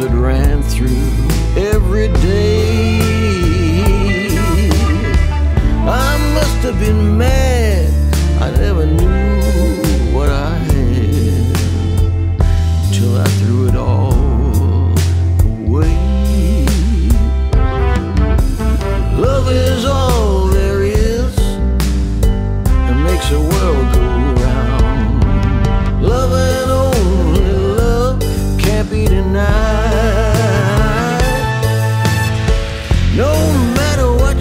that ran through every day. I must have been mad, I never knew what I had till I threw it all away. Love is all there is It makes a world.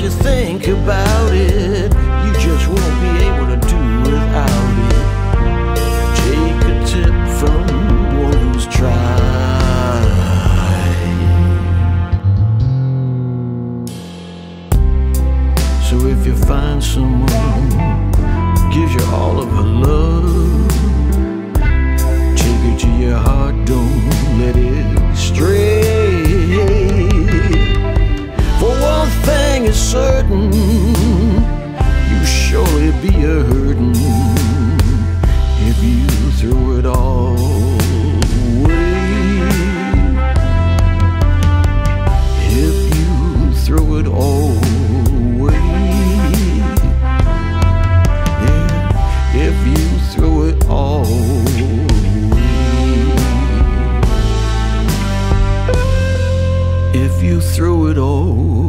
you think about it, you just won't be able to do without it. Take a tip from one who's tried. So if you find someone gives you all of her love. be a hurting if you throw it all away. If you throw it all away. Yeah, if you throw it all away. If you throw it all